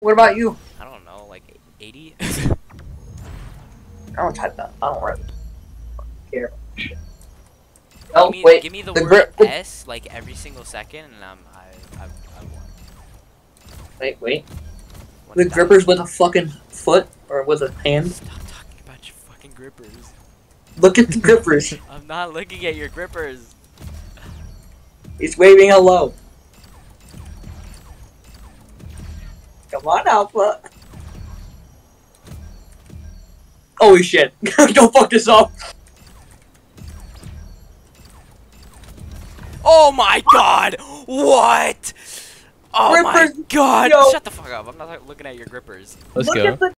What about you? I don't know, like 80? I don't type that. I don't really care. about. Oh give me, wait, give me the, the word grip- S like every single second, and I'm I I I won. wait, wait. One The grippers with a fucking foot or with a hand. Stop talking about your fucking grippers. Look at the grippers. I'm not looking at your grippers. He's waving hello. Come on, Alfa. Holy shit. Don't fuck this up. Oh my god! What? Oh my god! yo. Shut the fuck up! I'm not looking at your grippers. Let's Look go. at the